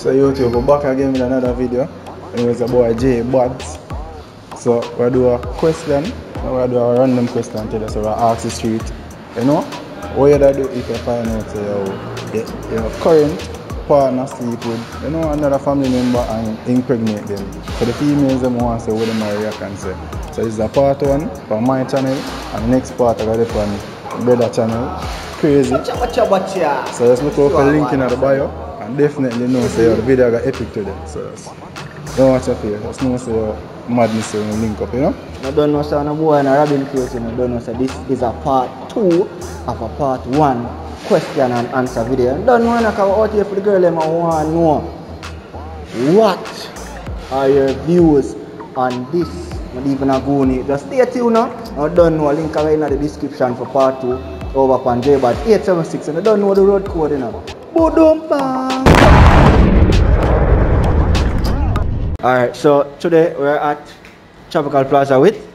So YouTube, we're back again with another video. And it was a boy Jay Badz. So we'll do a question. We'll do a random question today. So we'll ask the street. You know, what you do if you find out your, your current partner sleep with you know another family member and impregnate them. For the females them want to say what them are react say. So this is a part one for my channel and next part I got it on brother channel. Crazy. Watcha, watcha, watcha. So just look out for the link in the bio and definitely know say the video got epic today. So don't watch up here. Just know say your madness when you link up, you know? I don't know, sir, no boy and a Robin case, you know, don't know, sir, this is a part two of a part one question and answer video. And don't know, I come out here for the girl, them I want to know what are your views on this? Not even a go on Just stay tuned now. I don't know, link right in the description for part two over on JBAD 876 and I don't know the road code, you know. Boom. Alright, so today we're at Tropical Plaza with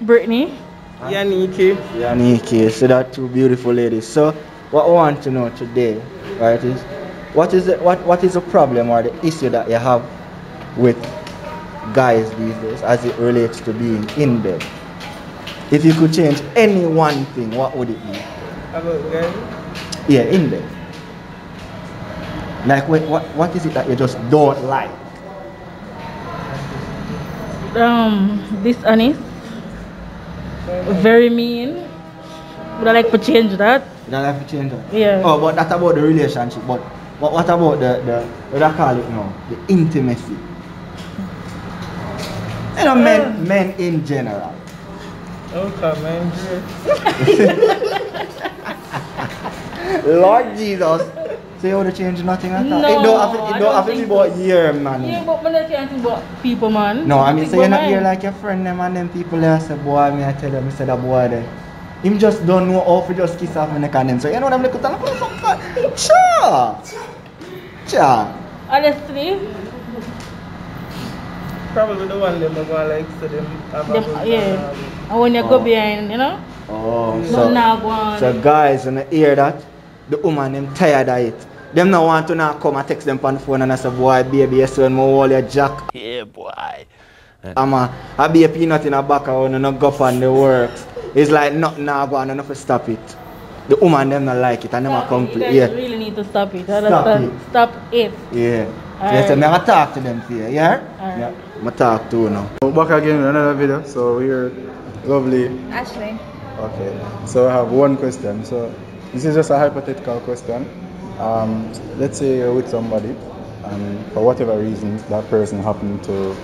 Brittany. Yaniki. Yaniki, so that two beautiful ladies. So what I want to know today, right, is what is the, what what is the problem or the issue that you have with guys these days as it relates to being in bed? If you could change any one thing, what would it be? About guys. Yeah, in bed. Like what what, what is it that you just don't like? Um, dishonest. Very mean. Would I like to change that? Would don't like to change that? Yeah. Oh, but that's about the relationship. But what, what about the, the, what do I call it now? The intimacy. You know, men, men in general. Okay, man. Lord Jesus. So you want to change nothing at all? No, it don't have to, I it don't don't have to be about so. year, man. Yeah, but when I can't think about people, man. No, I mean, Think so you're about not here like your friend them and them people there say, boy, me I tell them, I said that boy there. Him just don't know how to just kiss off my neck and them. So you know them little time, oh, cha, cha. Honestly, Probably the one them are going like so them have them, good yeah. And when you Oh. go behind, you know, Oh, no so, now go on. so guys, when you hear that, the woman them tired of it. Them not want to now come and text them on the phone and I say, boy, baby, yes, when my wall your jack. Yeah, boy. I'm a, I be a peanut in a back and when I go up on the works. It's like nothing now go on enough to stop it. The woman them not like it and them a Stop it. You guys Yeah. really need to stop it. Stop Understand? it. Stop it. Yeah. Alright. Yes, I'm gonna talk to them for you, yeah? Alright. Yeah. I'm gonna talk to you now. So back again with another video. So we're lovely. Ashley. Okay. So I have one question. So this is just a hypothetical question. Um, let's say you're with somebody and for whatever reason that person happened to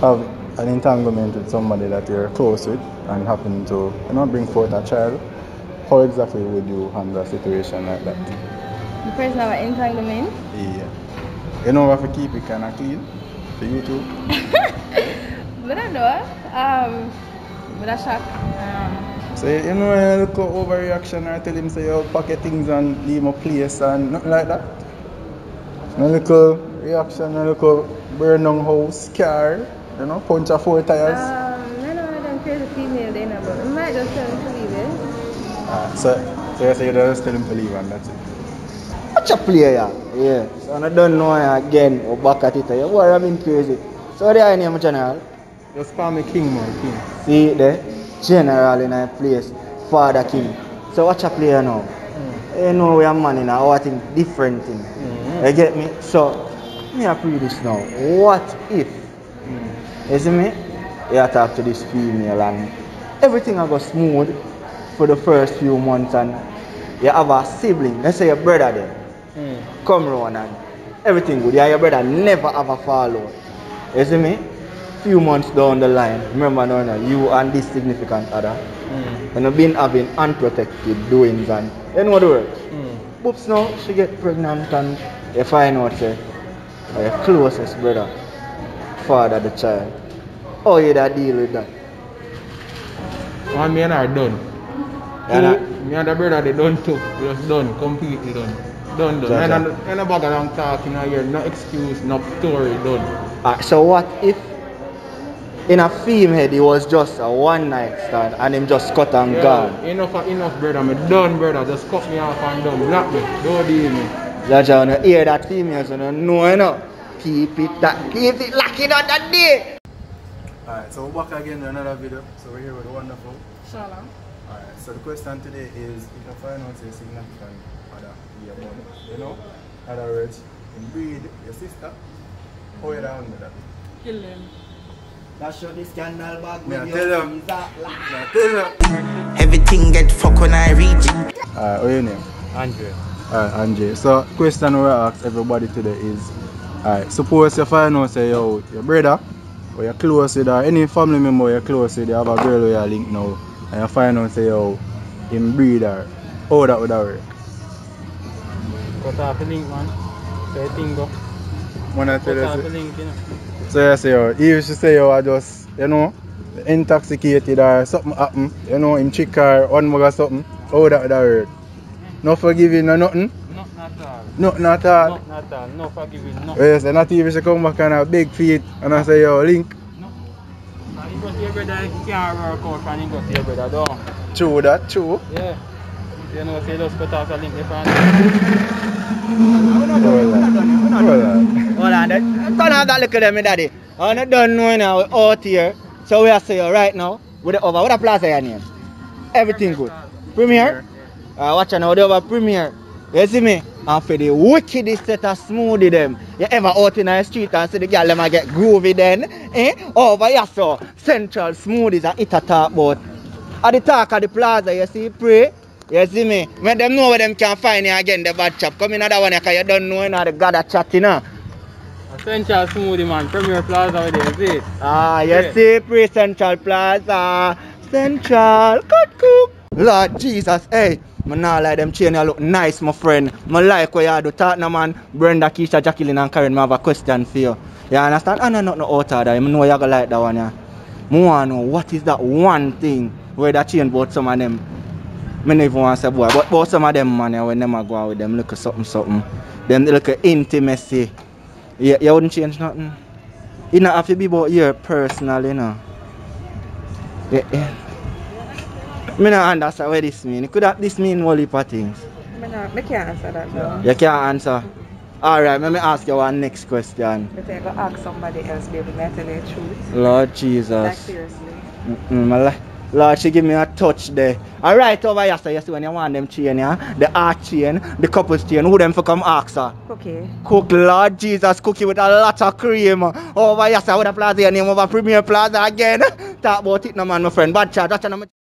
have an entanglement with somebody that you're close with and happen to you know bring forth a child. How exactly would you handle a situation like that? The person have an entanglement. Yeah. You know, we have to keep it kind of clean for you too. But I don't know. Um, but I shock. Um, So you know, a little overreaction or tell him say you packet things and leave my place and nothing like that. A little reaction, a little burn down house, car, you know, punch a four tires. um, I know one of them crazy female they know, but I might just tell them to leave it. Ah, so, so you say you just tell him to leave and that's it. Watch a player, yeah. So I don't know ya again, or back at it, yeah. Boy, I'm in crazy. So there I name channel. Just call me king, man, king. See there? General in a place, Father King. So watch a player now. Mm. You know we are man in our thing, different thing. Mm-hmm. You get me? So, me I pray this now. What if, mm. you see me? You talk to this female and everything I go smooth for the first few months and you have a sibling, let's say your brother there, mm. come round and everything good. Yeah, your brother never have a follow. You see me? Few months down the line, remember now, now you and this significant other, and have been having unprotected doings and you know the word. Boops now, she get pregnant and you find out say, your closest brother, father the child. How you that deal with that? One me and her done. Yeah, Two, me and the brother they done too. We Just done, completely done. Done, done. Jaja. And I never got on talking here. No excuse, no story, done. Uh, so what if in a female head it was just a one night stand and him just cut and gone? enough enough brother. Me done brother. Just cut me off and done. Block me. Don't deal me. That's how you hear that female, so you know, you know. Keep it that, keep it locking on that day. Alright, so we're back again in another video. So we're here with the wonderful. Inshallah. Alright, so the question today is if you find out your significant other be your mom, you know? In other words, in breed your sister, how you down with that? Kill them. That's show the scandal bag Me with tell your you. visa. Tell you. Everything get fucked when I reach. Uh, Alright, what your name? Andre. Alright, Andre. So question we ask everybody today is Alright, suppose you find out say yo, your brother or you're close with or any family member you're close with, you have a girl who you're linked now and you find out say yo, him breed her. How that would that work? Cut off the link, man. So you think go. When I tell Cut off you, the say- link, you know. so you say yo, if she say yo, I just, you know, intoxicated or something happen, you know, him trick her, one or something, how that would that work? No forgiving or nothing? No, not at all. Nothing at all. No, not at all. No forgiving, no. Yes, and not even she come back on her big feet and I say yo, link. No. You go to your brother, you can't work out and you go to your brother, don't. True that, true. Yeah. You know, say just cut off the link, you find We're not done, we're not done, we're not done. Well, Hold on, turn off that look at them, me daddy. I don't done know now, we're out here. So we are saying right now, with the over, what a plaza your name? Everything good. Premier? Uh, watch now, the over Premier. You see me? And for the wickedest set of smoothie them, you ever out in the street and see the girl them a get groovy then, eh? Over here so, Central Smoothies are it a talk about. At the talk of the plaza, you see, pray. You see me? Make them know where them can find you again, the bad chap. Come in that one, because you don't know, you know, the God a chat, you know. Essential smoothie, man. Premier Plaza with them, see? Ah, you Yeah. see, pre Central Plaza, Central, cut cook. Lord Jesus, hey, I not like them chain, you look nice, my friend. I like what you do. Talk no man, Brenda, Keisha, Jacqueline, and Karen, I have a question for you. You understand? I know nothing out of that. I know you gonna like that one, yeah. I want to know what is that one thing where that chain bought some of them. I don't even want to say boy, but about some of them, man, yeah, when them a go out with them, look at something, something. Them look at intimacy. You, you wouldn't change nothing. It not have to be about your personal, you know. Yeah, yeah. Me not understand what this mean. Could that this mean whole heap of things? I no, I can't answer that now. You can't answer. Alright, let me ask you one next question. But I go ask somebody else, baby, may I tell you the truth? Lord Like Jesus. seriously. Mm-mm, my li- Lord, she give me a touch there. Alright, over here, so you see when you want them chain, yeah? The art chain, the couples chain, who them for come ask her? Okay. Cook, Lord Jesus, cookie with a lot of cream. Over here, so with a plaza, your name over Premier Plaza again. Talk about it, no man, my friend. Bad chat, that's